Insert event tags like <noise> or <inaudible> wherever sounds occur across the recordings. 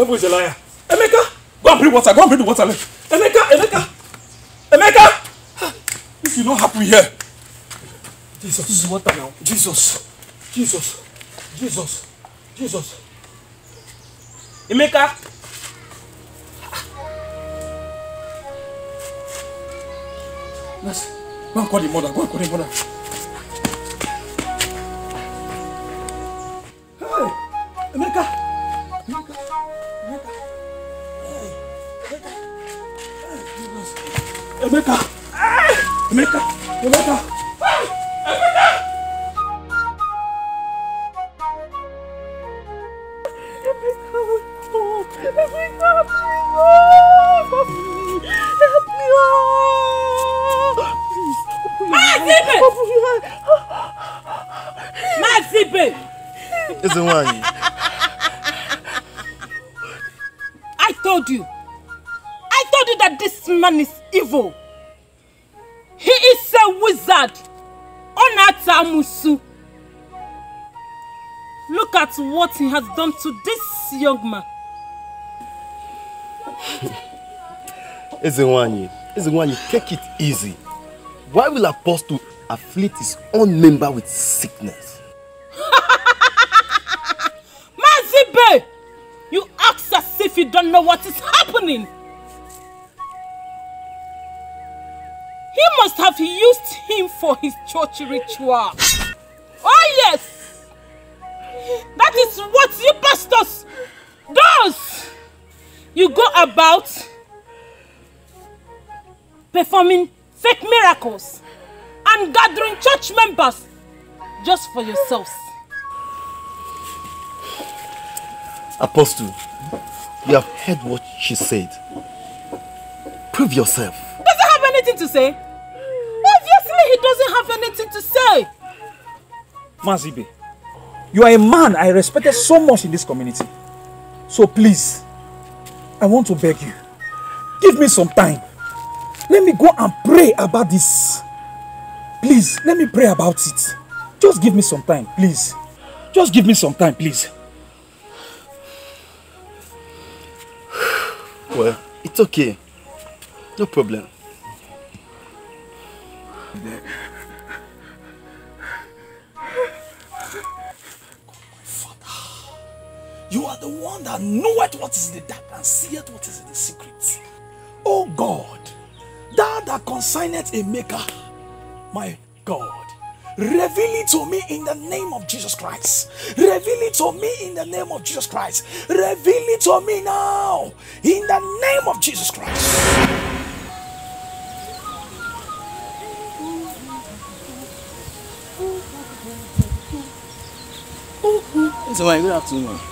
devil is a liar. Emeka, go and bring water. Go and bring the water. Emeka, Emeka, Emeka. If you not happy here, Jesus. This is water now. Jesus, Jesus, Jesus, Jesus. Emeka. Yes. Go and call the mother. Go and call the mother. 梅か梅か梅か wizard. Onata Musu. Look at what he has done to this young man. <laughs> Eze nwanyị. Eze nwanyị, take it easy. Why will Apostle afflict his own member with sickness? <laughs> Mazibe! You act as if you don't know what is happening. Must have used him for his church ritual. Oh yes! That is what you pastors does. You go about performing fake miracles and gathering church members just for yourselves. Apostle, you have heard what she said. Prove yourself. Does he have anything to say? Obviously, he doesn't have anything to say. Mazi Ibe, you are a man I respected so much in this community. So please, I want to beg you, give me some time. Let me go and pray about this. Please, let me pray about it. Just give me some time, please. Just give me some time, please. Well, it's okay. No problem. One that knoweth what is in the dark and seeth what is in the secret. O God, thou that consigneth a maker, my God, reveal it to me in the name of Jesus Christ. Reveal it to me in the name of Jesus Christ. Reveal it to me now in the name of Jesus Christ. Eze nwanyị, good afternoon.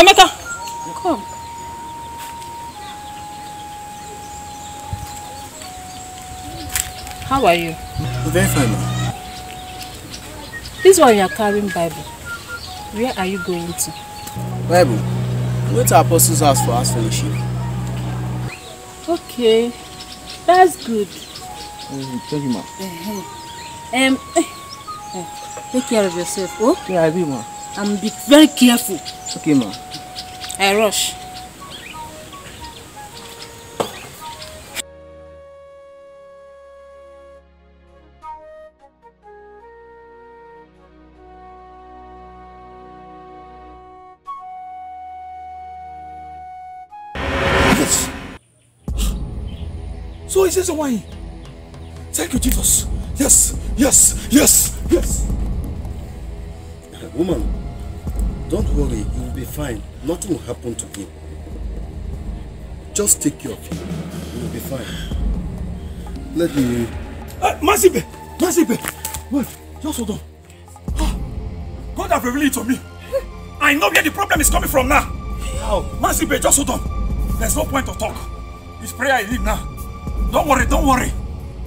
Emeka, come. How are you? I'm very fine. This one you are carrying Bible. Where are you going to? Bible, I'm going to Apostle's house for house fellowship. Okay, that's good. Thank you, ma. Um, eh, eh, take care of yourself, oh? Yeah, I will, ma. And be very careful. Okay, ma. I rush. Yes. So he says, why? Thank you, Jesus. Yes, yes, yes, yes. Woman, don't worry, he will be fine. Nothing will happen to him. Just take care of him. He will be fine. Let me... Uh, Mazibe, Mazibe, wait, just hold on. Ah, God have revealed it to me. I know where the problem is coming from now. How? Mazibe, just hold on. There's no point to talk. It's prayer I need now. Don't worry, don't worry.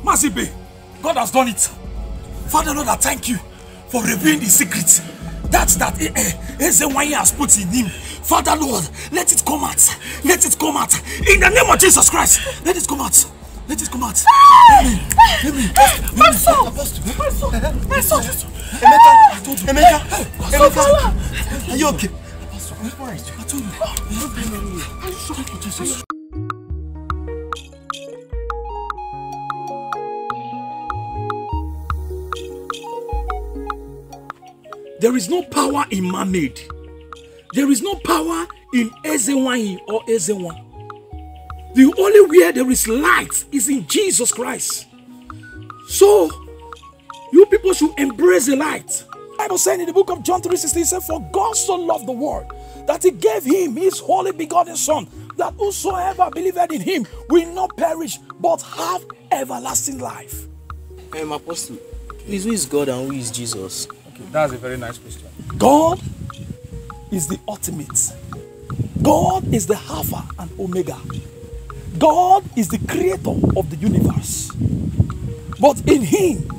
Mazibe, God has done it. Father Lord, I thank you for revealing the secret. That's that eh, eh, Ezewanye has put in him. Father Lord, let it come out. Let it come out. In the name of Jesus Christ, let it come out. Let it come out. Amen. Amen. My son! Apostle, My son! My son! Emeka, Emeka, Emeka, are you okay? I told you. Are you sure There is no power in man-made. There is no power in Ezewanyi or Ezewan. The only where there is light is in Jesus Christ. So, you people should embrace the light. Bible said in the book of John 3:16, said, For God so loved the world that he gave him his only begotten son, that whosoever believeth in him will not perish, but have everlasting life. Um, Apostle, please, who is God and who is Jesus? That's a very nice question. God is the ultimate. God is the Alpha and Omega. God is the creator of the universe. But in him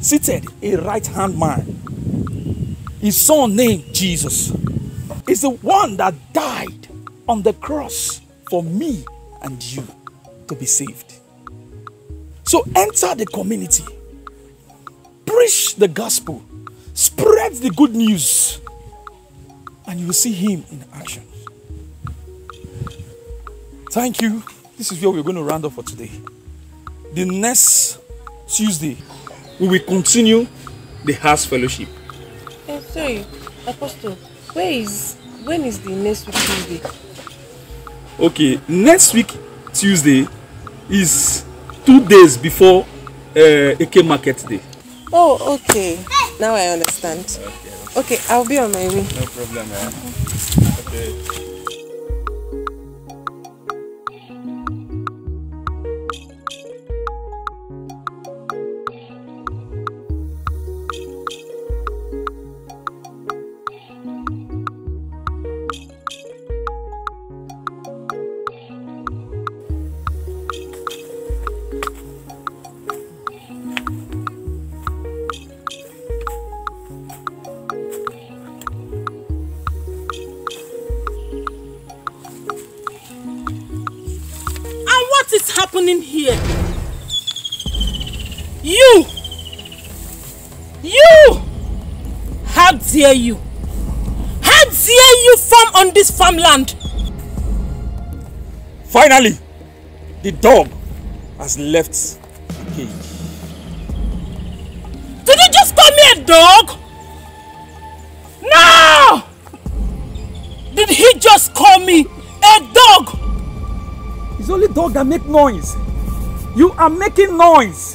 seated a right hand man. His son named Jesus is the one that died on the cross for me and you to be saved. So enter the community, preach the gospel, spread the good news, and you will see him in action. Thank you. This is where we're going to round up for today. The next Tuesday, we will continue the house fellowship. Eh, sorry, Apostle, where is when is the next week Tuesday? Okay, next week Tuesday is two days before uh, Eke Market Day. Oh, okay. Now I understand. Okay, I'll be on my way. No problem, man. Okay. Dare you? How dare you farm on this farmland? Finally, the dog has left the cage. Did you just call me a dog? No! Did he just call me a dog? It's only dog that make noise. You are making noise.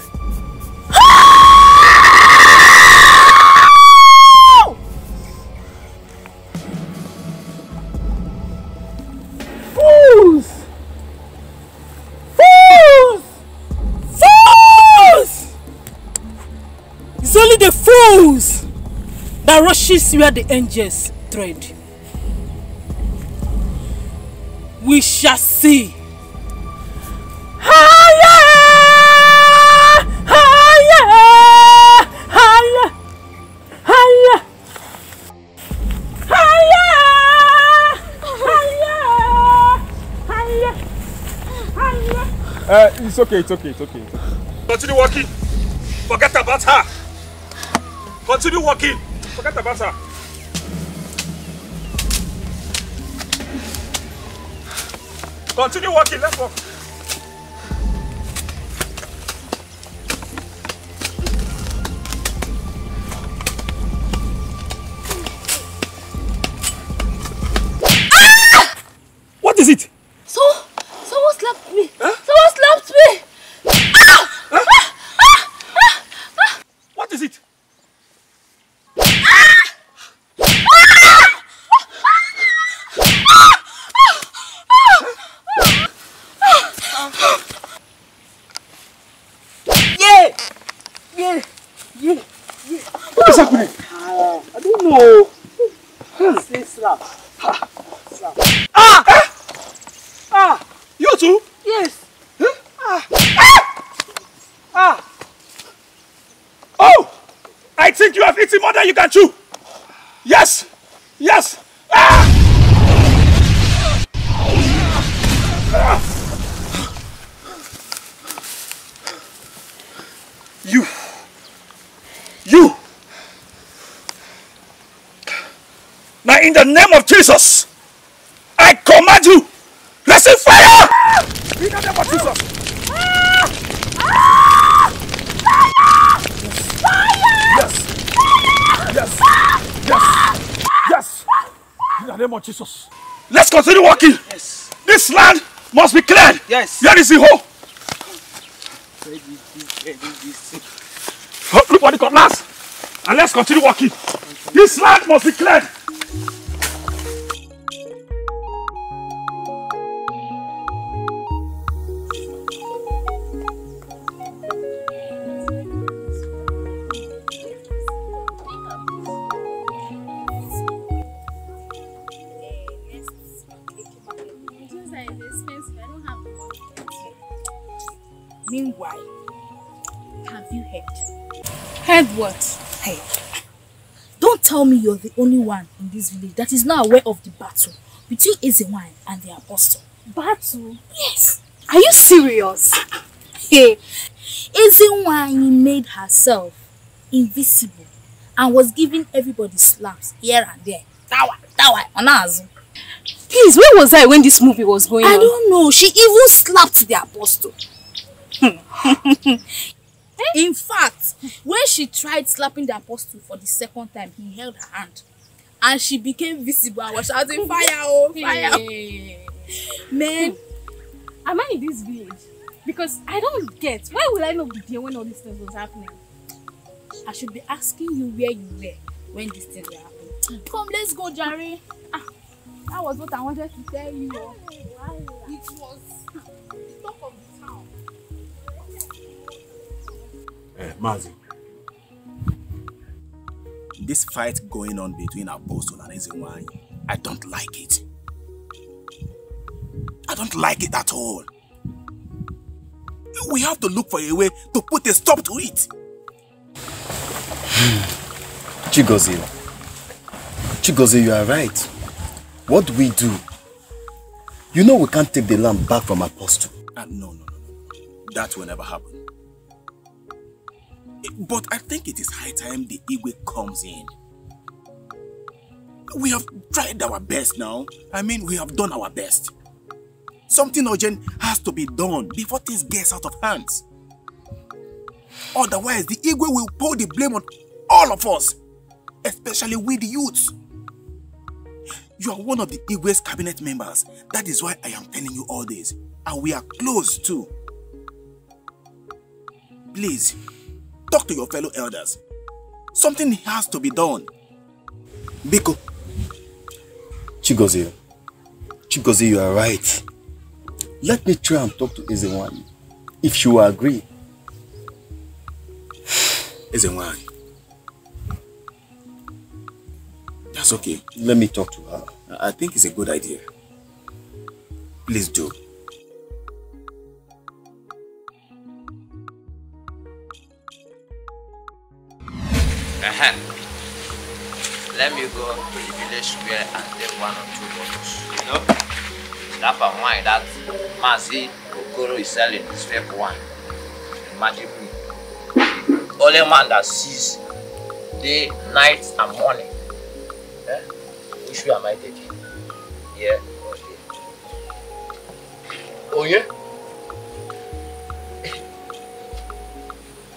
Fools that rushes where the angels tread. We shall see. Higher! Higher! Higher! Higher! Higher! Higher! Higher! Uh, it's okay, it's okay, it's okay. It's okay. Continue walking. Forget about her. Continue walking. Forget about her. Continue walking. Let's walk. Ah! What is it? So, someone slapped me. Someone slapped me. What is it? Yeah! Yeah! Yeah! What is happening? I don't know. Say slap. You too? Yes! Oh! I think you have eaten more than you can chew. Yes! Yes! Ah! Ah! You! You! Now, in the name of Jesus! Name of Jesus. Let's continue walking. Yes. This land must be cleared. Yes. Here is the hole. Oh, Look what the cutlass. And let's continue walking. This land must be cleared. Heard? What? Hey, don't tell me you're the only one in this village that is not aware of the battle between Ezewine and the apostle. Battle? Yes. Are you serious? Hey, Ezewine made herself invisible and was giving everybody slaps here and there. Tawa, tawa, us. Please, where was I when this movie was going I on? don't know. She even slapped the apostle. <laughs> In fact, when she tried slapping the apostle for the second time, he held her hand. And she became visible and was shouting, <laughs> Fire, oh, fire. oh." Hey. Man, Am I in this village? Because I don't get. Why would I not be there when all these things was happening? I should be asking you where you were when this thing were happening. Come, let's go, Jerry. Ah, that was what I wanted to tell you. It was Mazi. This fight going on between Apostle and Ezewanyi, I don't like it. I don't like it at all. We have to look for a way to put a stop to it. <sighs> Chigozie. Chigozie, you are right. What do we do? You know we can't take the land back from Apostle. Ah, no, no, no, no. That will never happen. But I think it is high time the Igwe comes in. We have tried our best now. I mean, we have done our best. Something urgent has to be done before things get out of hands. Otherwise, the Igwe will pour the blame on all of us, especially we the youths. You are one of the Igwe's cabinet members. That is why I am telling you all this. And we are close too. Please, talk to your fellow elders. Something has to be done. Biko, Chigozie. Chigozie, you are right. Let me try and talk to Ezewanyi. If she will agree. <sighs> Ezenwani. That's okay. Let me talk to her. I think it's a good idea. Please do. Uh-huh. Let me go to the village square and take one or two bottles. You know, that palm wine that Mazi Okoro is selling is fake wine. Imagine me. Only man that sees day, night, and morning. Eh? Which way am I taking? Yeah, okay. Oh yeah?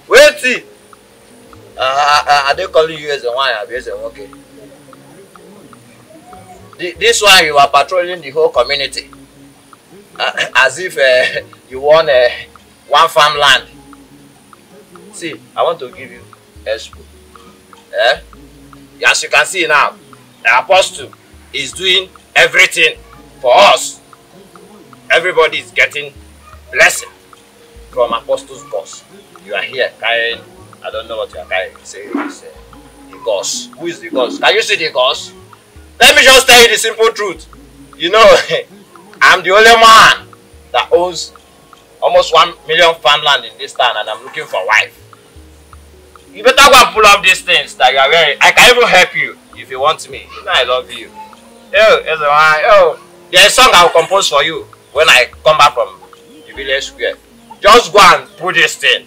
Wait! Uh, are they calling you as a or as a okay? Thi- This one you are patrolling the whole community. Uh, as if uh, you want uh, one farmland. See, I want to give you expo. Eh? As you can see now, the apostle is doing everything for us. Everybody is getting blessing from apostle's boss. You are here carrying, I don't know what you are carrying. Say it's uh, the gauze. Who is the gauze? Can you see the gauze? Let me just tell you the simple truth. You know, <laughs> I'm the only man that owns almost one million farmland in this town and I'm looking for wife. You better go and pull up these things that you are wearing. I can even help you if you want me. You know I love you. Yo, one. Yo, there's a song I will compose for you when I come back from the village square. Just go and put this thing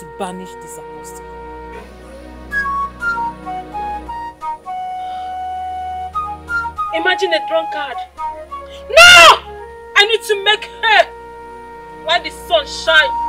to banish this apostle. Imagine a drunkard. No! I need to make her while the sun shines.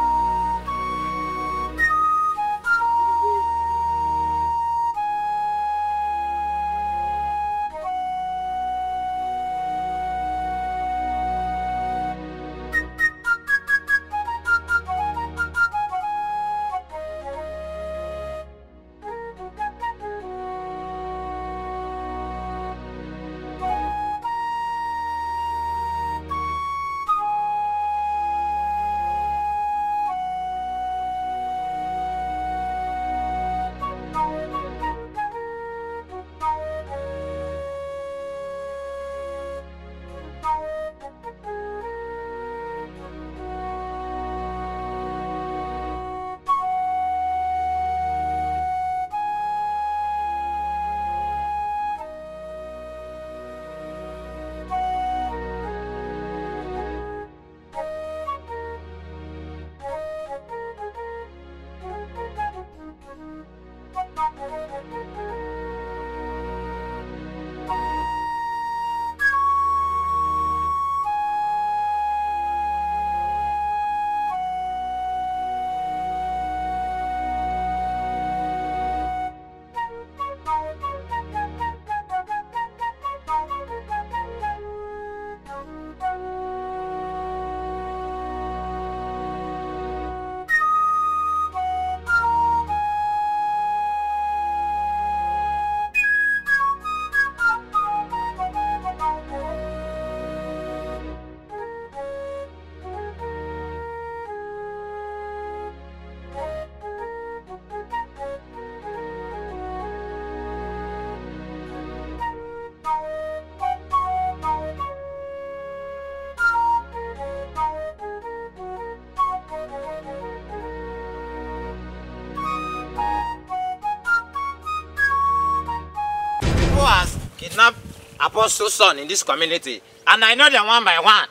Apostle's son in this community? And I know them one by one.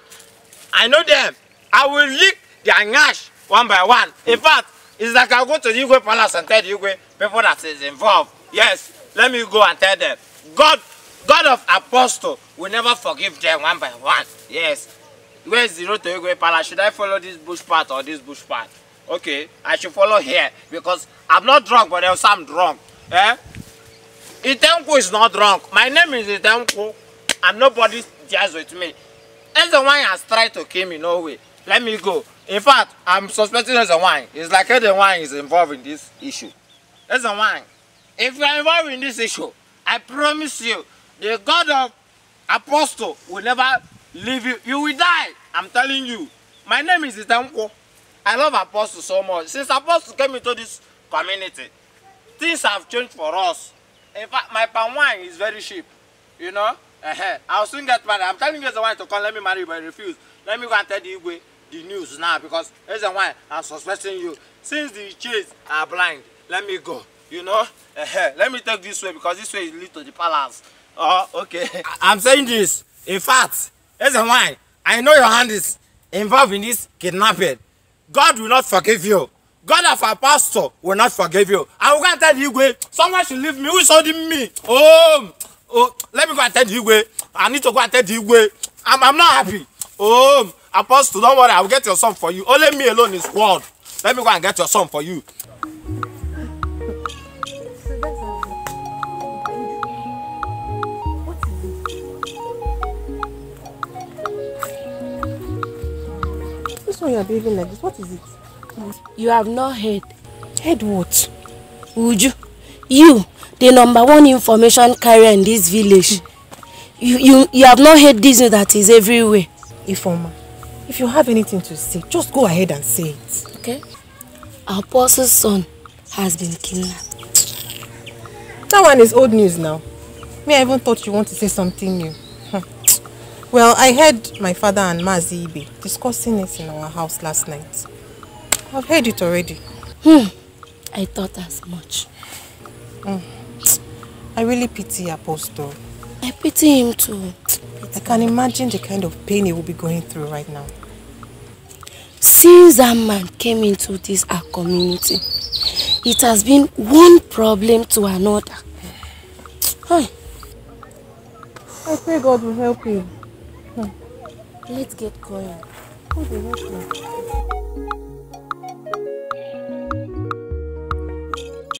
I know them. I will lick their nyash one by one. In fact, it's like I go to the Igwe Palace and tell the Igwe people that is involved. Yes, let me go and tell them. God, God of Apostle will never forgive them one by one. Yes. Where is the road to Igwe Palace? Should I follow this bush path or this bush path? Okay, I should follow here because I'm not drunk, but else I'm drunk. Eh? Itenku is not drunk. My name is Itenku, and nobody deals with me. Ezenwine has tried to kill me, no way. Let me go. In fact, I'm suspecting Ezenwine. It's like Ezenwine is involved in this issue. Ezenwine, if you are involved in this issue, I promise you, the God of Apostle will never leave you. You will die. I'm telling you. My name is Itenku. I love Apostle so much. Since Apostle came into this community, things have changed for us. In fact, my palm wine is very cheap. You know? Uh-huh. I'll soon get married. I'm telling you the wine to come, let me marry you, but I refuse. Let me go and tell the Igwe the news now because there's a wine I'm suspecting you. Since the chase are blind, let me go. You know? Uh-huh. Let me take this way because this way leads to the palace. Oh, okay. <laughs> I- I'm saying this. In fact, there's a wine. I know your hand is involved in this kidnapping. God will not forgive you. God of our pastor will not forgive you. I will go and tell Igwe, someone should leave me. Who is holding me? Oh, oh, let me go and tell Igwe. I need to go and tell Igwe. I'm, I'm not happy. Oh, apostle, don't worry. I will get your son for you. Only me alone is world. Let me go and get your son for you. This one you are behaving like this, what is it? You have not heard. Head what? Uju, you, the number one information carrier in this village. You, you, you have not heard this news that is everywhere. Ifeoma, if you have anything to say, just go ahead and say it. Okay? Our Apostle's son has been kidnapped. That one is old news now. Me, I even thought you want to say something new. Hmm. well, I heard my father and Mazi Ibe discussing it in our house last night. I've heard it already. Hmm. I thought as much. I really pity Apostle. I pity him too. I can imagine the kind of pain he will be going through right now. Since that man came into this our community, it has been one problem to another. Hi, I pray God will help him. let's get going.